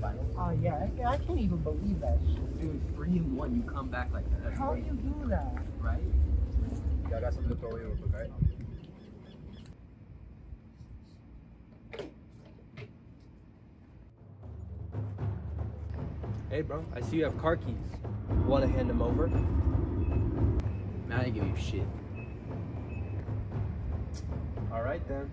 finals. Oh yeah, I, I can't even believe that shit. Dude, three and one, you come back like that. That's How do you do that? right? Ya hagas el todo yo, okay? Hey, bro, I see you have car keys. Want to hand them over? Man, I didn't give you shit. All right then.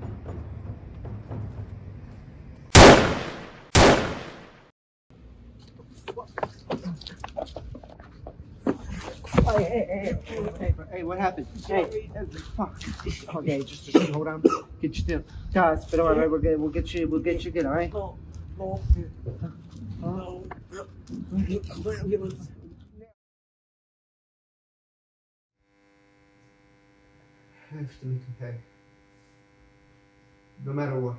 Hey, hey, hey, hey, hey, hey, what happened? Hey, fuck. Oh, okay, just, just hold on. Get you still. Guys, but all right, we'll get, we'll get you, we'll get you good, all right? After we can pay. No matter what.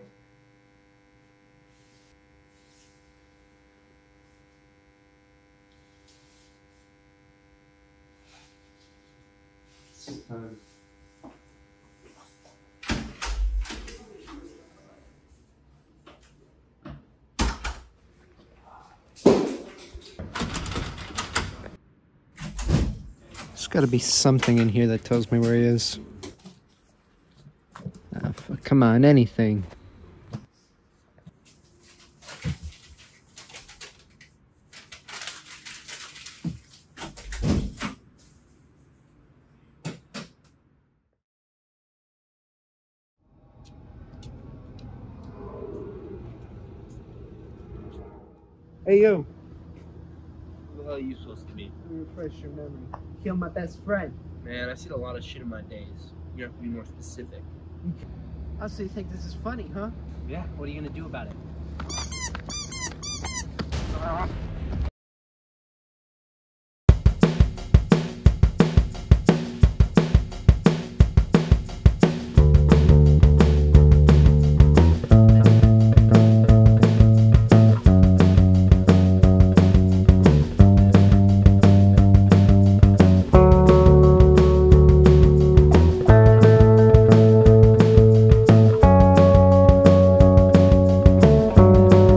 There's got to be something in here that tells me where he is. Ah, fuck, come on, anything. Hey, you. Who the hell are you supposed to be? Refresh your memory. Kill my best friend. Man, I've seen a lot of shit in my days. You have to be more specific. Oh, so you think this is funny, huh? Yeah, what are you gonna do about it?